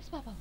Where's Papa?